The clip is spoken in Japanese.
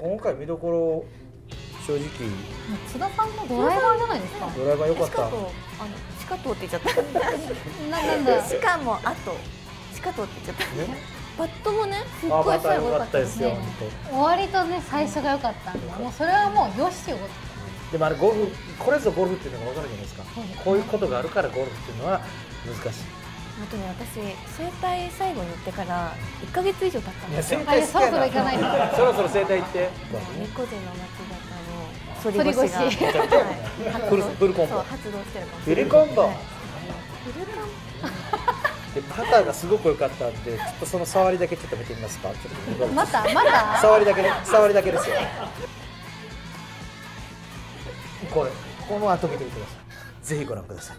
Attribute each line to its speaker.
Speaker 1: 今回見どころ正直。
Speaker 2: 津田さんのドライバーじゃないですか。
Speaker 1: ドライバー良かった。
Speaker 3: しかとあのしかとって言っちゃった。
Speaker 2: ななんだ
Speaker 3: しかもあとしかとって言っちゃった。
Speaker 1: ね。
Speaker 3: バットもねすっ
Speaker 1: あ
Speaker 3: ごい最後良かった
Speaker 1: で
Speaker 3: すすね
Speaker 2: 終わりとね最初が良かったんでもうそれはもうよしよ
Speaker 1: でもあれゴルフこれぞゴルフっていうのが分かるじゃないですか。こういうことがあるからゴルフっていうのは難しい
Speaker 3: あとね私整体最後に行ってから1か月以上経ったんですよ
Speaker 2: そろそろ行かないと。
Speaker 1: そろそろ整体行って。
Speaker 3: 猫背の松
Speaker 2: 反り腰。
Speaker 3: 型の反り腰がはい。
Speaker 1: フルフルコンボ。
Speaker 3: そう発動してるかもし
Speaker 1: フ
Speaker 3: れない。
Speaker 1: ルコンボ。
Speaker 3: はい。フルコン
Speaker 1: でパターがすごく良かったんでちょっとその触りだけちょっと見てみますか。ちょっと
Speaker 2: またまた？
Speaker 1: 触りだけね。触りだけですよ。これこの後見てみてください。ぜひご覧ください